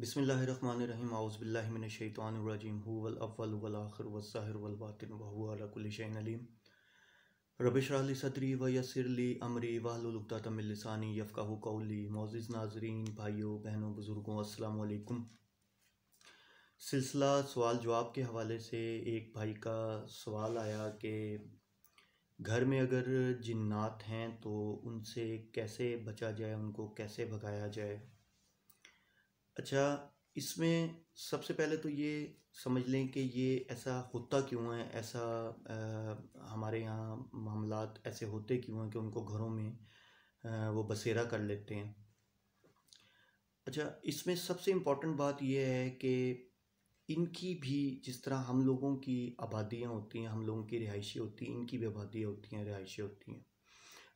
बिस्मिल्लाहिर्रहमानिर्रहीम आउज़बिल्लिमिनश्शैतानिर्रजीम हुवल वल आखिर अलीम। सदरी व यस्सिर ली अमरी, वहलुल उक़दतम मिन लिसानी, यफ़क़हू क़ौली मोअज़्ज़िज़ नाज़रीन, भाइयों, बहनों, बुज़ुर्गों, अस्सलाम वालेकुम सिलसिला सवाल जवाब के हवाले से एक भाई का सवाल आया कि घर में अगर जिन्नात हैं तो उनसे कैसे बचा जाए, उनको कैसे भगाया जाए? अच्छा इसमें सबसे पहले तो ये समझ लें कि ये ऐसा होता क्यों है? ऐसा आ, हमारे यहाँ मामलात ऐसे होते क्यों हैं कि उनको घरों में आ, वो बसेरा कर लेते हैं? अच्छा इसमें सबसे इम्पोर्टेंट बात यह है कि इनकी भी जिस तरह हम लोगों की आबादियाँ होती हैं हम लोगों की रिहाइशें होती हैं इनकी भी आबादियाँ होती हैं रिहाइशें होती हैं।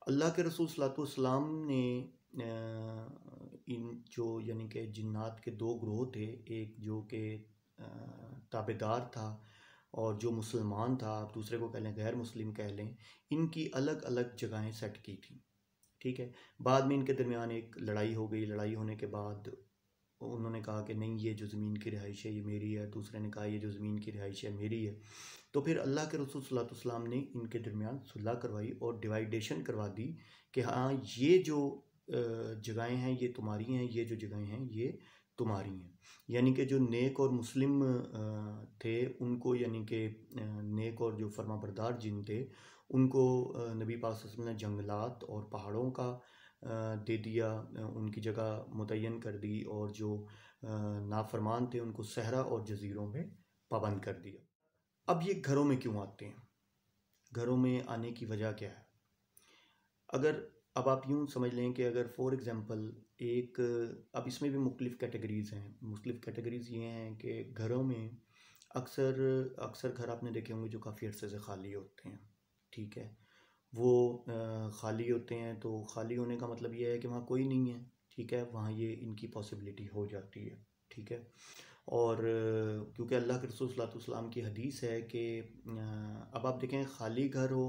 अल्लाह के रसूल सलाम ने इन जो यानी कि जिन्नात के दो ग्रोह थे, एक जो कि ताबेदार था और जो मुसलमान था, आप दूसरे को कह लें गैर मुस्लिम कह लें, इनकी अलग अलग जगहें सेट की थी, ठीक है? बाद में इनके दरमियान एक लड़ाई हो गई। लड़ाई होने के बाद उन्होंने कहा कि नहीं, ये जो ज़मीन की रिहाइश है, ये मेरी है। दूसरे ने कहा, ये जो ज़मीन की रिहाइश है, मेरी है। तो फिर अल्लाह के रसूल सल्लल्लाहु ने इनके दरमियान सुलह करवाई और डिवाइडेशन करवा दी कि हाँ ये जो जगहें हैं, ये तुम्हारी हैं, ये जो जगहें हैं, ये तुम्हारी हैं। यानी कि जो नेक और मुस्लिम थे, उनको यानी कि नेक और जो फर्मा बरदार जिन थे, उनको नबी पाक ने जंगलात और पहाड़ों का दे दिया उनकी जगह मुतन कर दी और जो नाफरमान थे, उनको सहरा और जजीरों में पाबंद कर दिया। अब ये घरों में क्यों आते हैं? घरों में आने की वजह क्या है? अगर अब आप यूँ समझ लें कि अगर फॉर एग्ज़ाम्पल एक, अब इसमें भी मुख्तलिफ़ कैटेगरीज़ हैं। मुख्तलिफ़ कैटेगरीज़ ये हैं कि घरों में अक्सर अक्सर घर आपने देखे होंगे जो काफ़ी अर्से से खाली होते हैं, ठीक है? वो खाली होते हैं तो खाली होने का मतलब ये है कि वहाँ कोई नहीं है, ठीक है? वहाँ ये इनकी पॉसिबिलिटी हो जाती है, ठीक है? और, क्योंकि अल्लाह के रसूल सलाम की हदीस है कि अब आप देखें खाली घर हो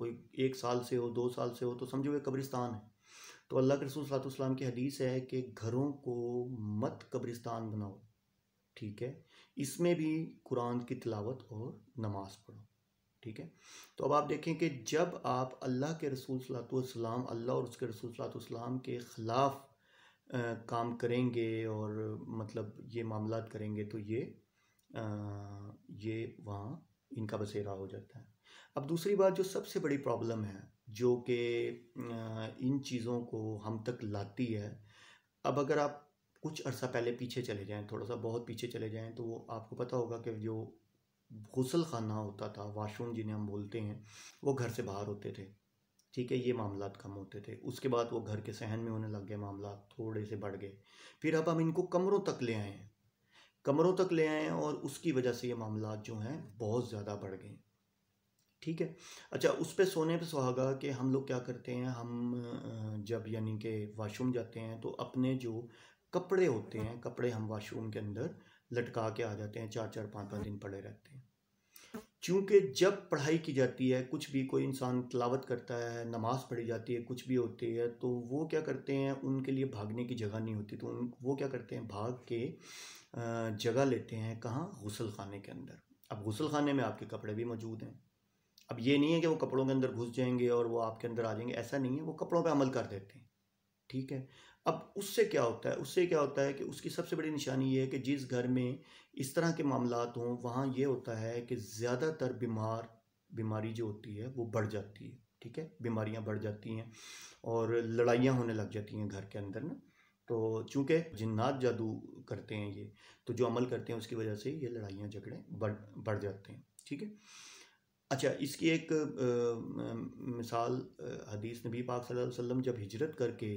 कोई एक साल से हो दो साल से हो तो समझो ये कब्रिस्तान है। तो अल्लाह के रसूल की हदीस है कि घरों को मत कब्रिस्तान बनाओ ठीक है? इसमें भी कुरान की तिलावत और नमाज़ पढ़ो ठीक है? तो अब आप देखें कि जब आप अल्लाह के रसूल सलाम अल्लाह और उसके रसूल सलाम के ख़िलाफ़ काम करेंगे और मतलब ये मामला करेंगे तो ये आ, ये वहाँ इनका बसेरा हो जाता है। अब दूसरी बात जो सबसे बड़ी प्रॉब्लम है, जो कि इन चीज़ों को हम तक लाती है, अब अगर आप कुछ अर्सा पहले पीछे चले जाएँ थोड़ा सा बहुत पीछे चले जाएँ तो वो आपको पता होगा कि जो गसल खाना होता था, वाशरूम जिन्हें हम बोलते हैं, वो घर से बाहर होते थे। ठीक है, ये मामला कम होते थे। उसके बाद वो घर के सहन में होने लग गए मामला थोड़े से बढ़ गए। फिर अब हम इनको कमरों तक ले आए हैं। कमरों तक ले आए हैं और उसकी वजह से ये मामला जो हैं, बहुत ज़्यादा बढ़ गए। ठीक है? अच्छा उस पर सोने पे सुहागा कि हम लोग क्या करते हैं, हम जब यानी कि वाशरूम जाते हैं तो अपने जो कपड़े होते हैं, कपड़े हम वाशरूम के अंदर लटका के आ जाते हैं चार चार पाँच पाँच दिन पड़े रहते हैं। क्योंकि जब पढ़ाई की जाती है, कुछ भी कोई इंसान तलावत करता है, नमाज़ पढ़ी जाती है, कुछ भी होती है तो वो क्या करते हैं, उनके लिए भागने की जगह नहीं होती तो उन, वो क्या करते हैं, भाग के जगह लेते हैं कहाँ? गसल खाने के अंदर। अब गसल खाने में आपके कपड़े भी मौजूद हैं। अब ये नहीं है कि वो कपड़ों के अंदर घुस जाएँगे और वो आपके अंदर आ जाएँगे, ऐसा नहीं है, वो कपड़ों पे अमल कर देते हैं, ठीक है? अब उससे क्या होता है, उससे क्या होता है कि उसकी सबसे बड़ी निशानी ये है कि जिस घर में इस तरह के मामला हों, वहाँ ये होता है कि ज़्यादातर बीमार, बीमारी जो होती है, वो बढ़ जाती है, ठीक है? बीमारियाँ बढ़ जाती हैं और लड़ाइयाँ होने लग जाती हैं घर के अंदर ना। तो चूँकि जिन्नात जादू करते हैं ये तो जो अमल करते हैं उसकी वजह से ये लड़ाइयाँ, झगड़े बढ़ बढ़ जाते हैं, ठीक है? अच्छा इसकी एक आ, मिसाल हदीस नबी पाक सल्लल्लाहु अलैहि वसल्लम जब हिजरत करके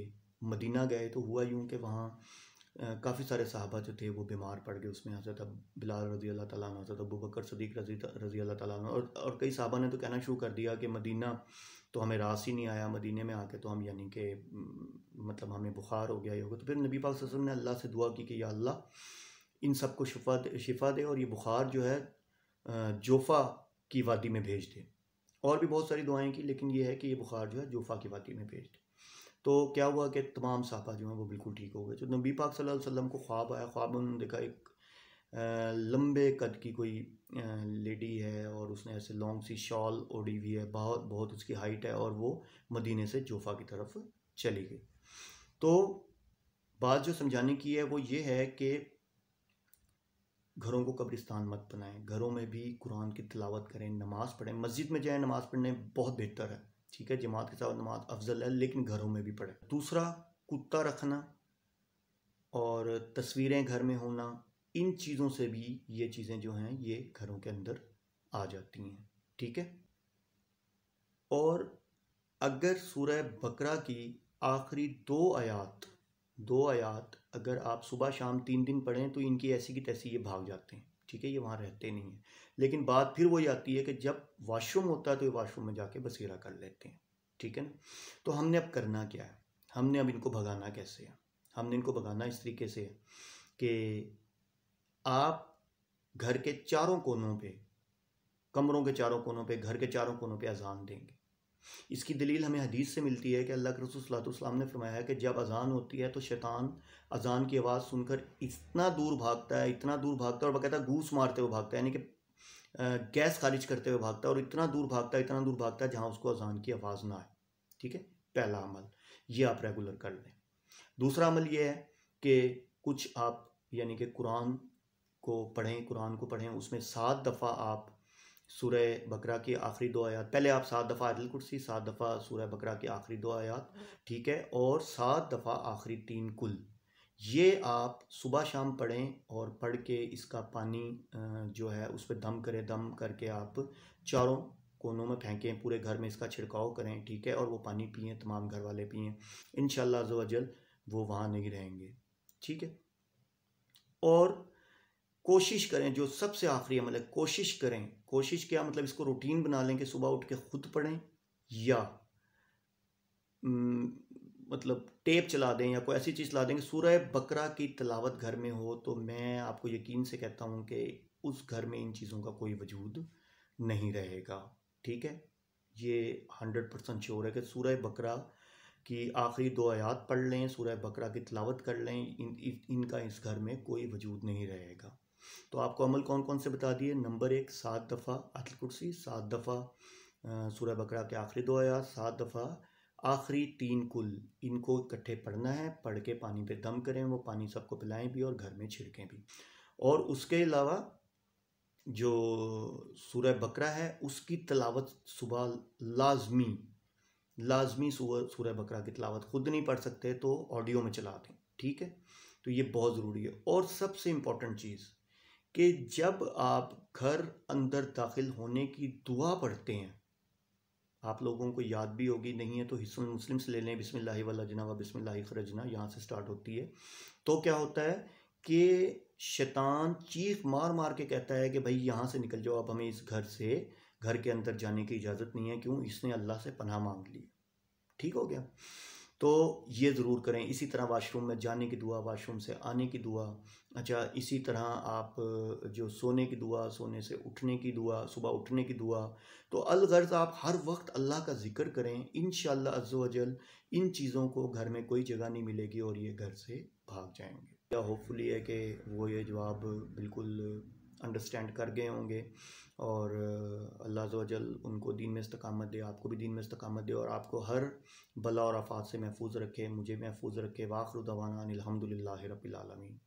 मदीना गए तो हुआ यूँ कि वहाँ काफ़ी सारे साहबा जो थे वो बीमार पड़ गए उसमें हज़रत बिलाल रज़ी अल्लाह ताला हज़रत अबू बकर सदीक रज़ी रज़ी अल्लाह ताला और और कई साहबा ने तो कहना शुरू कर दिया कि मदीना तो हमें रास ही नहीं आया मदीने में आके तो हम यानी कि मतलब हमें बुखार हो गया ये होगा तो फिर नबी पाक वसल्लम ने अल्लाह से दुआ की कि या अल्लाह इन सबको शिफा दे शिफा दे और ये बुखार जो है जोफ़ा की वादी में भेज दे। और भी बहुत सारी दुआएँ की, लेकिन ये है कि ये बुखार जो है, जोफ़ा की वादी में भेज दे। तो क्या हुआ कि तमाम साहबा जो हैं, वो बिल्कुल ठीक हो गए। जो नबी पाक सल्लल्लाहु अलैहि वसल्लम को ख्वाब आया। ख्वाब में उन्होंने देखा, एक लंबे कद की कोई लेडी है और उसने ऐसे लॉन्ग सी शॉल ओढ़ी हुई है, बहुत बहुत उसकी हाइट है और वो मदीने से जोफ़ा की तरफ़ चली गई। तो बात जो समझाने की है, वो ये है कि घरों को कब्रिस्तान मत बनाएँ। घरों में भी कुरान की तलावत करें, नमाज़ पढ़ें। मस्जिद में जाएँ, नमाज़ पढ़ने बहुत बेहतर है। ठीक है, जमात के साथ नमाज़ अफजल है, लेकिन घरों में भी पढ़ें। दूसरा, कुत्ता रखना और तस्वीरें घर में होना, इन चीज़ों से भी ये चीज़ें जो हैं, ये घरों के अंदर आ जाती हैं। ठीक है? और अगर सूरह बकरा की आखिरी दो आयात दो आयात अगर आप सुबह शाम तीन दिन पढ़ें तो इनकी ऐसी की तैसी ये भाग जाते हैं। ठीक है? ये वहाँ रहते नहीं हैं। लेकिन बात फिर वही आती है कि जब वाशरूम होता है तो ये वाशरूम में जाके बसेरा कर लेते हैं। ठीक है ना? तो हमने अब करना क्या है? हमने अब इनको भगाना कैसे है? हमने इनको भगाना इस तरीके से है कि आप घर के चारों कोनों पे, कमरों के चारों कोनों पे, घर के चारों कोनों पे अजान देंगे। इसकी दलील हमें हदीस से मिलती है कि अल्लाह के रसूल ने फरमाया है कि जब अजान होती है तो शैतान अजान की आवाज़ सुनकर इतना दूर भागता है, इतना दूर भागता है और बकायदा घूस मारते हुए भागता है, यानी कि गैस खारिज करते हुए भागता है और इतना दूर भागता है, इतना दूर भागता है जहाँ उसको अजान की आवाज़ ना आए। ठीक है? पहला अमल, ये आप रेगुलर कर लें। दूसरा अमल ये है कि कुछ आप, यानी कि कुरान को पढ़ें, कुरान को पढ़ें, उसमें सात दफ़ा आप सूरह बकरा की आखिरी दो आयात। पहले आप सात दफ़ा आदिल कुर्सी, सात दफ़ा सूरह बकरा की आखिरी दो आयात, ठीक है? और सात दफ़ा आखिरी तीन कुल। ये आप सुबह शाम पढ़ें और पढ़ के इसका पानी जो है उस पर दम करें, दम करके आप चारों कोनों में फेंकें, पूरे घर में इसका छिड़काव करें, ठीक है? और वो पानी पिए, तमाम घर वाले पिए। इन शजल वो वहाँ नहीं रहेंगे, ठीक है? और कोशिश करें जो सबसे आखिरी अमल है कोशिश करें। कोशिश क्या मतलब इसको रूटीन बना लें कि सुबह उठ के खुद पढ़ें या मतलब टेप चला दें या कोई ऐसी चीज़ ला दें कि सूरह बकरा की तलावत घर में हो तो मैं आपको यकीन से कहता हूँ कि उस घर में इन चीज़ों का कोई वजूद नहीं रहेगा। ठीक है? ये हंड्रेड परसेंट श्योर है कि सूरह बकरा की आखिरी दो आयात पढ़ लें सूरह बकरा की तलावत कर लें इन, इन इनका इस घर में कोई वजूद नहीं रहेगा। तो आपको अमल कौन कौन से बता दिए? नंबर एक, सात दफ़ा अतल कुर्सी, सात दफ़ा सूर्य बकरा के आखिरी दो आया सात दफ़ा आखिरी तीन कुल। इनको इकट्ठे पढ़ना है, पढ़ के पानी पे दम करें, वो पानी सबको पिलाएँ भी और घर में छिड़कें भी। और उसके अलावा जो सूर्य बकरा है, उसकी तलावत सुबह लाजमी लाजमी सूर्य बकरा की तलावत खुद नहीं पढ़ सकते तो ऑडियो में चला दें, ठीक है? तो ये बहुत ज़रूरी है। और सबसे इंपॉर्टेंट चीज़ कि जब आप घर अंदर दाखिल होने की दुआ पढ़ते हैं, आप लोगों को याद भी होगी, नहीं है तो हिस्सुल मुस्लिम से ले लें, बिस्मिल्लाह वल्लजना व बिस्मिल्लाह खरजना यहाँ से स्टार्ट होती है। तो क्या होता है कि शैतान चीख मार मार के कहता है कि भाई यहाँ से निकल जाओ, अब हमें इस घर से, घर के अंदर जाने की इजाज़त नहीं है, क्यों? इसने अल्लाह से पनाह मांग ली। ठीक हो गया। तो ये ज़रूर करें। इसी तरह वाशरूम में जाने की दुआ वाशरूम से आने की दुआ। अच्छा इसी तरह आप, जो सोने की दुआ, सोने से उठने की दुआ, सुबह उठने की दुआ तो अलगर्ज आप हर वक्त अल्लाह का ज़िक्र करें। इन अज्जल इन चीज़ों को घर में कोई जगह नहीं मिलेगी और ये घर से भाग जाएँगे। या होपफुली है कि वो ये जवाब बिल्कुल अंडरस्टैंड कर गए होंगे और अल्लाह वजल उनको दीन में इस्तकामत दे, आपको भी दीन में इस्तकामत दे और आपको हर बला और आफात से महफूज रखे, मुझे महफूज रखे वाखरुदवाना अनिलहमदिल्ला रबालमीन